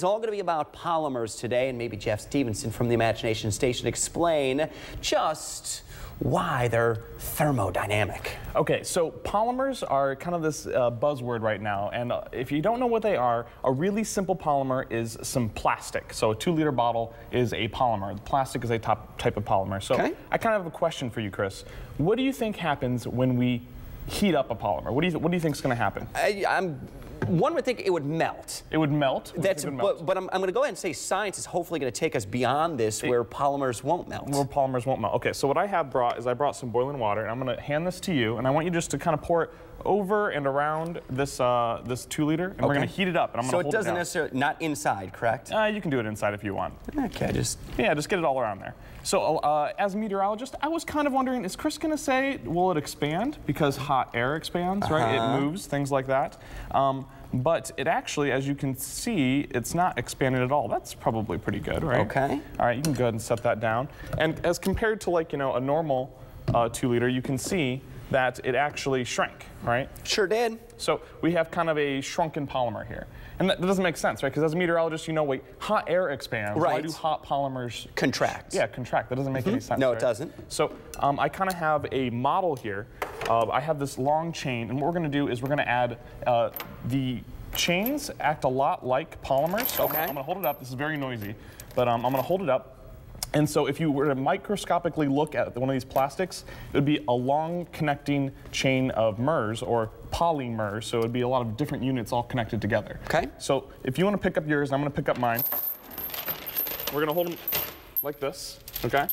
It's all going to be about polymers today, and maybe Jeff Stevenson from the Imagination Station explain just why they're thermodynamic. Okay, so polymers are kind of this uh, buzzword right now, and uh, if you don't know what they are, a really simple polymer is some plastic. So a two liter bottle is a polymer. The plastic is a top type of polymer. So Okay. I kind of have a question for you, Chris. What do you think happens when we heat up a polymer? What do you, what do you think is going to happen? I, I'm, one would think it would melt. It would melt? What do you That's, it would melt? but, but I'm, I'm going to go ahead and say science is hopefully going to take us beyond this where polymers won't melt. Where polymers won't melt. Okay, so what I have brought is I brought some boiling water, and I'm going to hand this to you, and I want you just to kind of pour it over and around this uh, this two liter, and we're going to heat it up. And I'm so going it to doesn't it necessarily, not inside, correct? Uh, you can do it inside if you want. Okay, just Yeah, just get it all around there. So, uh, as a meteorologist, I was kind of wondering: Is Chris going to say, "Will it expand because hot air expands, right? Uh-huh. It moves, things like that." Um, but it actually, as you can see, it's not expanded at all. That's probably pretty good, right? Okay. All right, you can go ahead and set that down. And as compared to like you know a normal uh, two liter, you can see that it actually shrank, right? sure did. So we have kind of a shrunken polymer here. And that, that doesn't make sense, right? Because as a meteorologist, you know, wait, hot air expands. Right. Why do hot polymers Contract. yeah, contract. That doesn't make any sense. No, it doesn't. So um, I kind of have a model here. Uh, I have this long chain, and what we're going to do is we're going to add uh, the chains act a lot like polymers. So Okay. I'm, going to hold it up. This is very noisy, but um, I'm going to hold it up. And so if you were to microscopically look at one of these plastics, it would be a long connecting chain of MERS or polymers. So it would be a lot of different units all connected together. Okay. So if you want to pick up yours, I'm going to pick up mine. We're going to hold them like this, okay?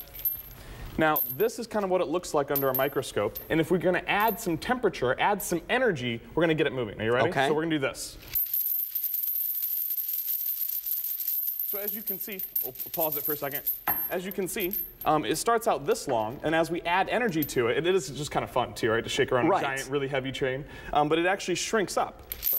Now, this is kind of what it looks like under a microscope. And if we're going to add some temperature, add some energy, we're going to get it moving. Are you ready? Okay. So we're going to do this. So as you can see, we'll pause it for a second. As you can see, um, it starts out this long, and as we add energy to it, and it is just kind of fun too, right? To shake around Right. a giant, really heavy chain, um, but it actually shrinks up. So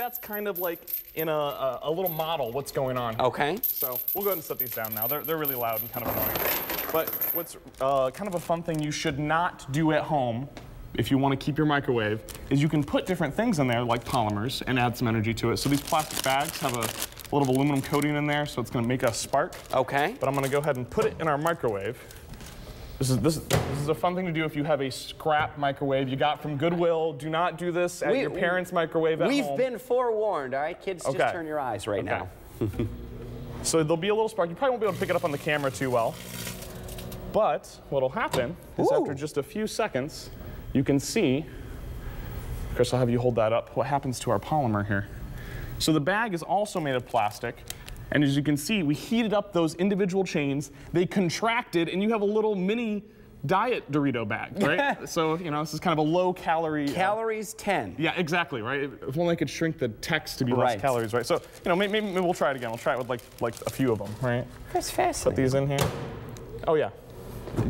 that's kind of like in a, a, a little model what's going on. here. Okay. So we'll go ahead and set these down now. They're, they're really loud and kind of annoying. But what's uh, kind of a fun thing you should not do at home if you want to keep your microwave is you can put different things in there like polymers and add some energy to it. So these plastic bags have a little aluminum coating in there so it's going to make a spark. Okay. But I'm going to go ahead and put it in our microwave. This is, this, this is a fun thing to do if you have a scrap microwave you got from Goodwill. Do not do this at We- your parents' microwave at We've home. been forewarned, all right? Kids, Okay. just turn your eyes right Okay. now. So there'll be a little spark. You probably won't be able to pick it up on the camera too well. But what'll happen is Ooh. after just a few seconds, you can see, Chris, I'll have you hold that up, what happens to our polymer here. So the bag is also made of plastic. And as you can see, we heated up those individual chains. They contracted, and you have a little mini diet Dorito bag, right? so, you know, this is kind of a low calorie. uh, Calories 10. yeah, exactly, right? If only I could shrink the text to be Right. less calories, right? So, you know, maybe, maybe we'll try it again. We'll try it with like like a few of them, right? That's Put these in here. Oh yeah.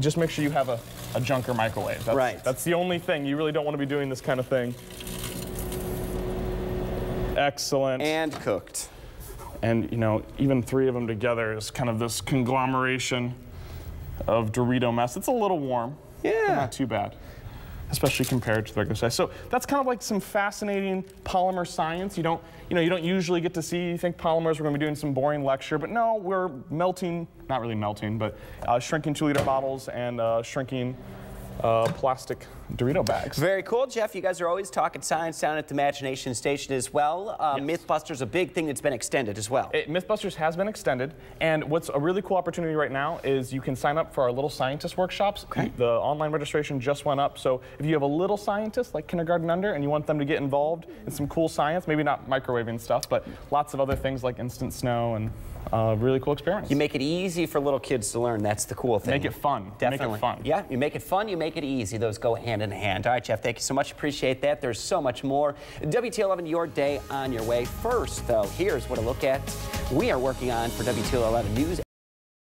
Just make sure you have a, a junker microwave. That's, Right. That's the only thing. You really don't want to be doing this kind of thing. Excellent. And cooked. And you know, even three of them together is kind of this conglomeration of Dorito mess. It's a little warm. Yeah. not too bad. Especially compared to the regular size. So that's kind of like some fascinating polymer science. You don't, you know, you don't usually get to see. You think polymers, we're going to be doing some boring lecture, but no, we're melting, not really melting, but uh, shrinking two-liter bottles and uh, shrinking uh, plastic Dorito bags. Very cool, Jeff. You guys are always talking science down at the Imagination Station as well. Uh, Yes. Mythbusters, a big thing that's been extended as well. It, Mythbusters has been extended, and what's a really cool opportunity right now is you can sign up for our Little Scientist workshops. Okay. The online registration just went up, so if you have a little scientist like kindergarten under and you want them to get involved in some cool science, maybe not microwaving stuff, but lots of other things like instant snow and uh, really cool experiments. You make it easy for little kids to learn. That's the cool thing. Make it fun. Definitely. Make it fun. Yeah, you make it fun, you make it easy. Those go hand in hand. All right, Jeff, thank you so much. Appreciate that. There's so much more. WTOL 11, your day on your way. First, though, here's what to look at. We are working on for WTOL 11 News.